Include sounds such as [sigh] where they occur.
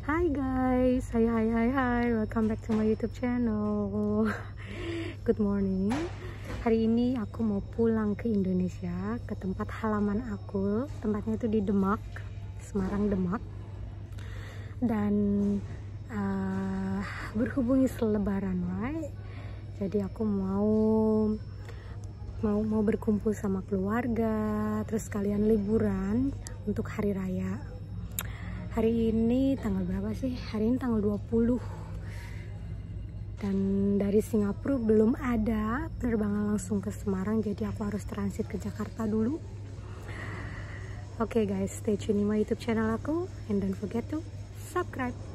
Hai guys, hai hai hai hai, welcome back to my YouTube channel. [laughs] Good morning. Hari ini aku mau pulang ke Indonesia, ke tempat halaman aku. Tempatnya itu di Demak, Semarang Demak. Dan uh, berhubungi selebaran, right? Jadi aku mau mau mau berkumpul sama keluarga, terus kalian liburan untuk hari raya hari ini tanggal berapa sih? Hari ini tanggal 20 dan dari Singapura belum ada penerbangan langsung ke Semarang jadi aku harus transit ke Jakarta dulu. Oke okay guys stay tune di my youtube channel aku. And don't forget to subscribe